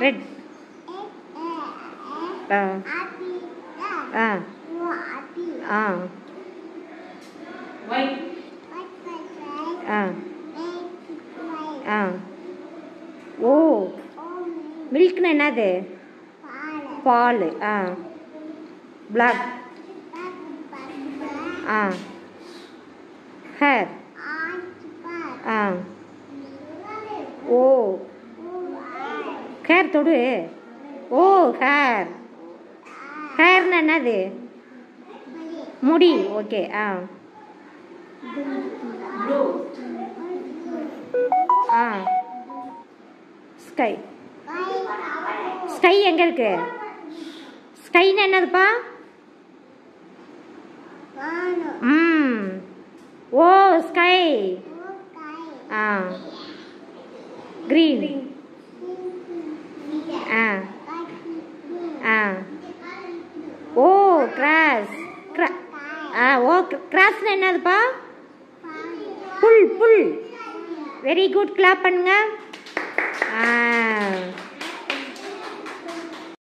Red ஆ ஆ ஆ white ஆ ஆ ஓ மில்க்னா என்னது பால் ஆ black ஆ hair ஆ ஓ Hair தொடு. ஓ ஹேர் ஹேர்னா என்னது? முடி. ஓகே ஆ. ஆ. ஸ்கை ஸ்கை எங்கே இருக்கு? ஸ்கைன்னு என்னதுப்பா? ம். ஓ ஸ்கை ஆ. க்ரீன் ஆ. ஆ. ஓ கிராஸ். ஆ ஓ கிராஸ்னா என்னதுப்பா? புல் புல். வெரி குட் கிளாப் பண்ணுங்க.